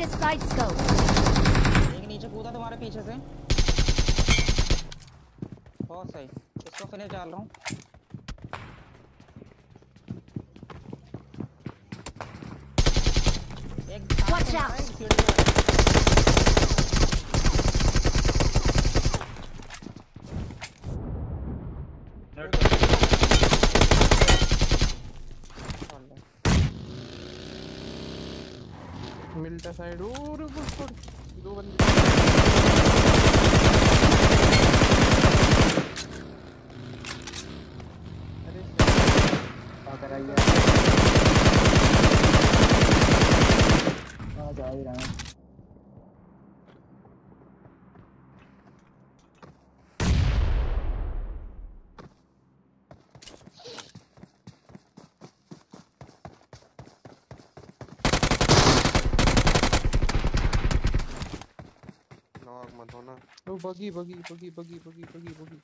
need a side scope. एक नीचे कूदा तुम्हारे पीछे से बहुत सही इसको फिनिश डाल रहा हूँ एक Watch out. एक सीढ़ी पे। छोड़ दो। मिल्टा साइड और दो बंदे। अरे आ है? हाँ जा ही रहा हूँ नॉक मत होना ओ बगी बगी बगी बगी बगी बगी बगी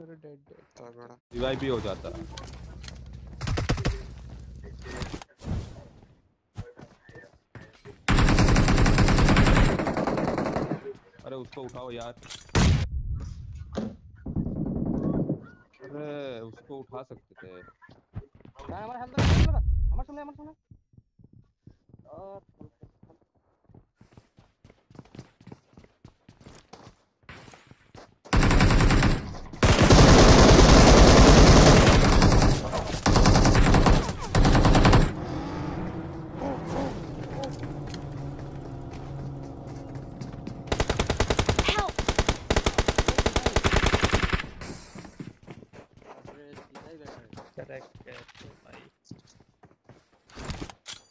अरे डेड डेड रिवाइव भी हो जाता। अरे उसको उठाओ यार। उसमें उसको उठा सकते थे। हमारे सामने हमारे सामने हमारे सामने।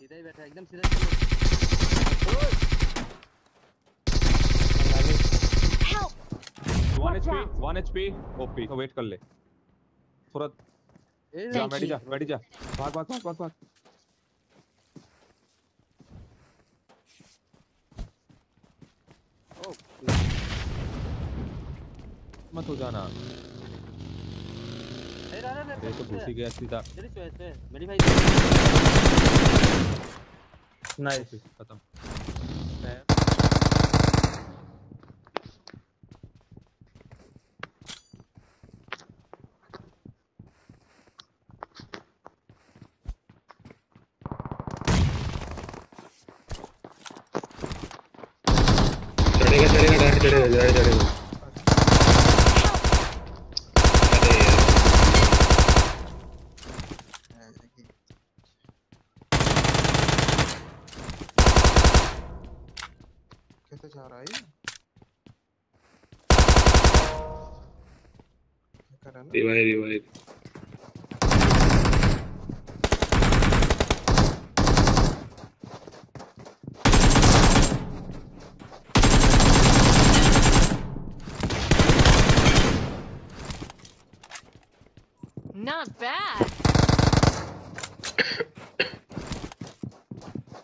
सीधा ही बैठा एकदम एचपी ओपी तो वेट कर ले. तुरंत जा बैठ जा. बैठ जा. भाग भाग भाग भाग भाग. मत हो जाना। अरे तो घुस ही गया सीधा। मेरी भाई नाइस खत्म। चढ़ेगा चढ़ेगा डायरेक्ट चढ़ेगा डायरेक्ट चढ़ेगा। कैसे जा रहा है ये? क्या कर रहा है ना revive revive Not bad.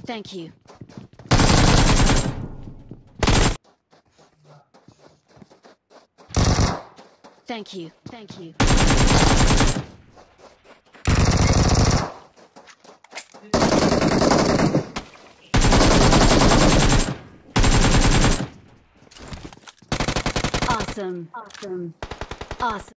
Thank you. Thank you. Thank you. Awesome. Awesome. Awesome.